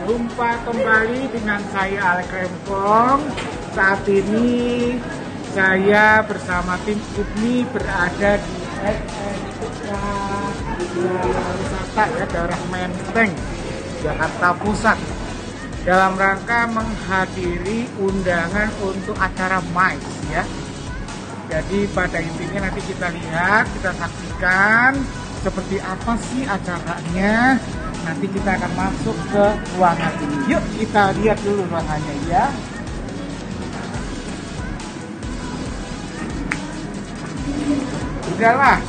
Jumpa kembali dengan saya Alek Rempong. Saat ini saya bersama tim Kubni berada di SMK Wisata ya daerah Menteng, Jakarta Pusat dalam rangka menghadiri undangan untuk acara MICE ya. Jadi pada intinya nanti kita lihat, kita saksikan seperti apa sih acaranya. Nanti kita akan masuk ke ruangan ini. Yuk kita lihat dulu ruangannya ya. Udahlah,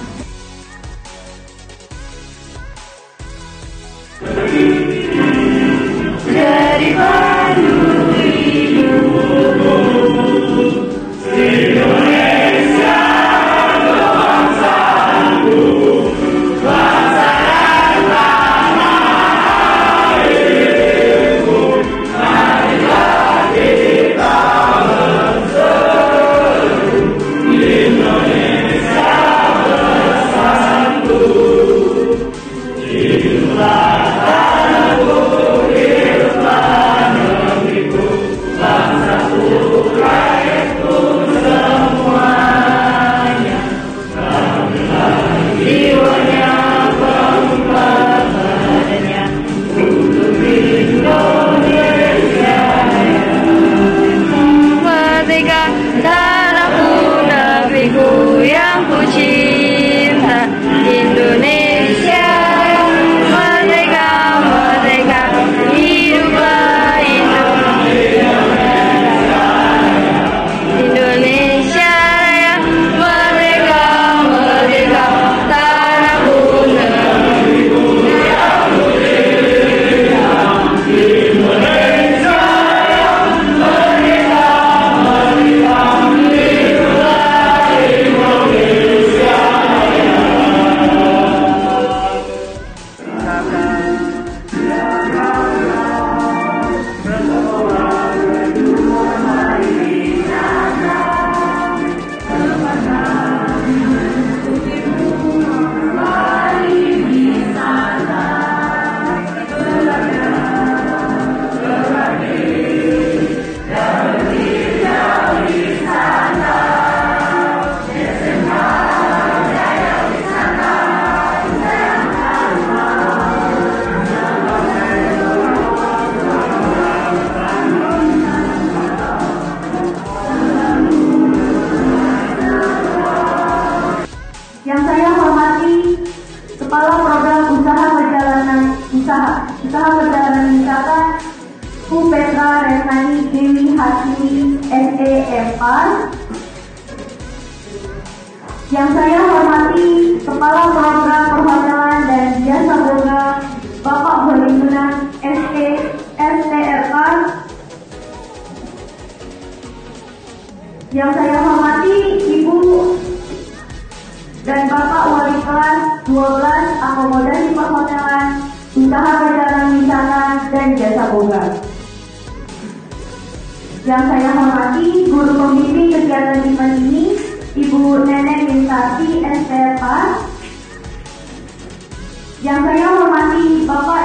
SEMR Yang saya hormati Kepala Program Perhotelan dan Jasa Boga Bapak Berlimunan SE STRK Yang saya hormati Ibu dan Bapak Wali Kelas 12 Akomodasi Perhotelan, Usaha Perjalanan Wisata, dan Jasa Boga. Yang saya hormati Guru Pembimbing Kegiatan Event ini, Ibu Nenek Lintasi SPRK. Yang saya hormati Bapak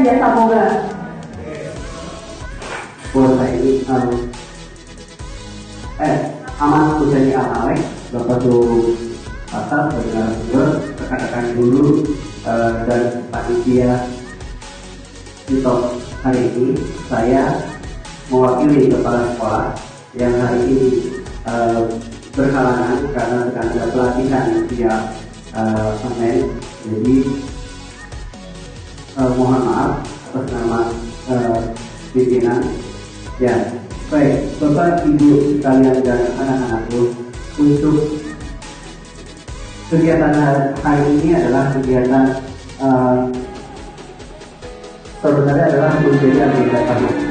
dan jasa boga. Puasa ini um, eh Aman Husaini Al Alex Bapak Guru Pasar Pendengar Sumber rekan-rekan dulu eh, dan panitia. Untuk hari ini saya mewakili kepala sekolah yang hari ini eh, berhalangan karena sedang ada pelatihan via eh, online jadi eh, mohon maaf atas nama eh, pimpinan. Ya baik bapak ibu sekalian dan anak-anakku untuk kegiatan hari ini adalah kegiatan eh, sebenarnya adalah menjadi agenda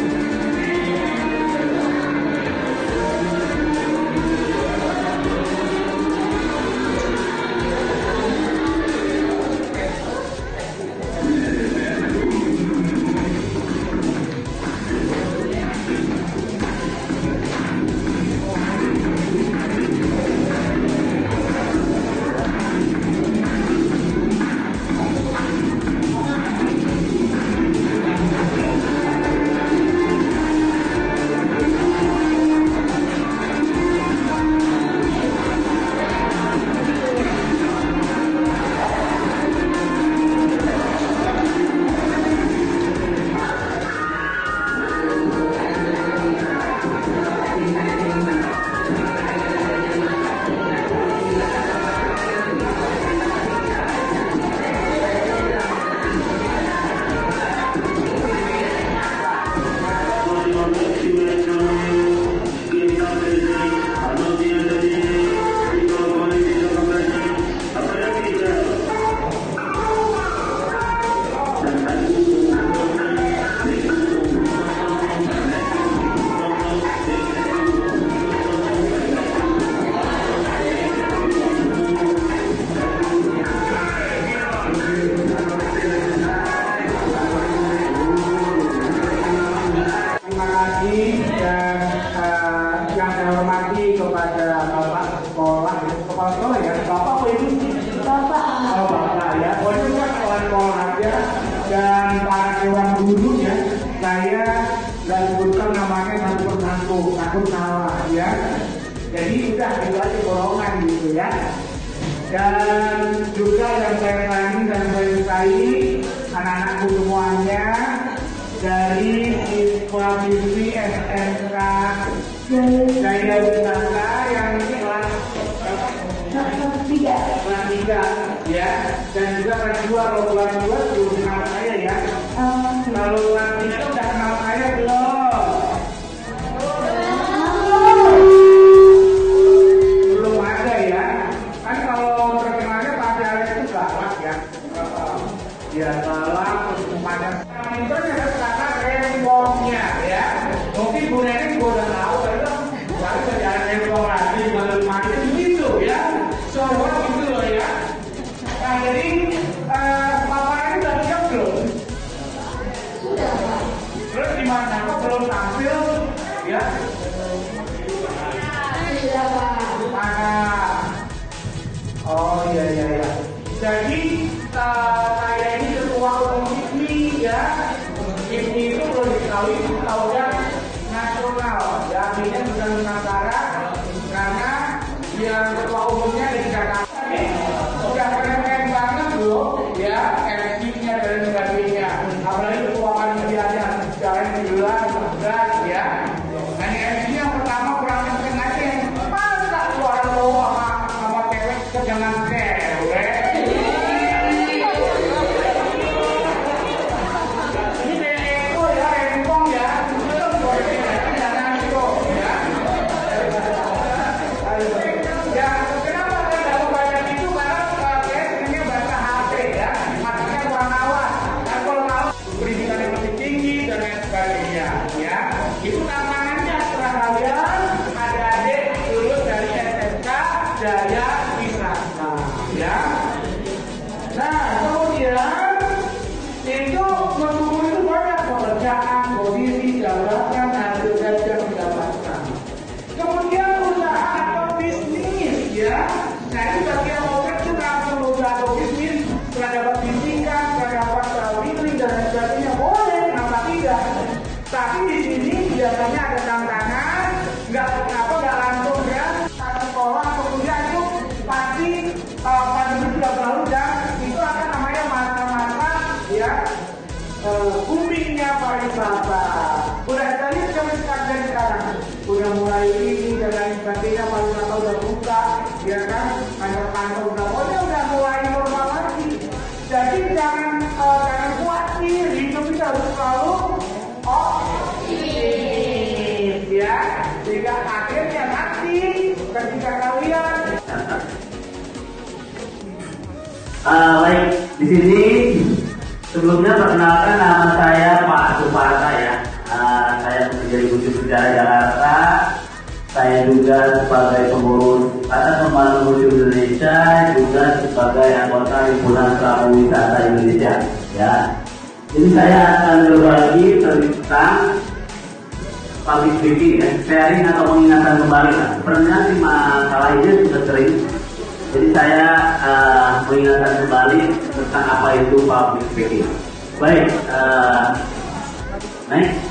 dan uh, yang saya hormati kepada Bapak Sekolah, bapak Kepala Sekolah ya, Bapak Pak Ibu, Bapak, oh, Bapak ya, Pak Ibu kan kawan sekolah aja dan para dewan guru ya, saya nggak sebutkan namanya satu persatu, takut salah ya. Jadi sudah itu aja borongan gitu ya. Dan juga yang saya tani dan saya anak-anakku semuanya dari siswa siswi SMK Jaya Wisata yang kelas tiga kelas tiga ya dan juga kelas dua kalau kelas dua belum Oh iya iya iya. Jadi eh, saya ini ketua umum IPMI ya. IPMI itu perlu diketahui tahunnya nasional. Ya artinya bukan ini dan lain sebagainya pariwisata udah buka, ya kan? Kantor-kantor udah pokoknya udah mulai normal lagi. Jadi jangan uh, jangan khawatir hidup kita harus selalu optimis ya. Sehingga akhirnya nanti ketika kalian. Ah, baik, di sini sebelumnya perkenalkan nama saya Pak Suparta ya. Ah, saya bekerja di Bukit Jakarta. Saya juga sebagai pengurus atas pembantu Lucu Indonesia, juga sebagai anggota himpunan pelaku wisata Indonesia. Ya, jadi saya akan berbagi tentang public speaking, ya, sharing atau mengingatkan kembali. Nah, sebenarnya sih masalah ini sudah sering jadi saya uh, mengingatkan kembali tentang apa itu public speaking. Baik, uh, next.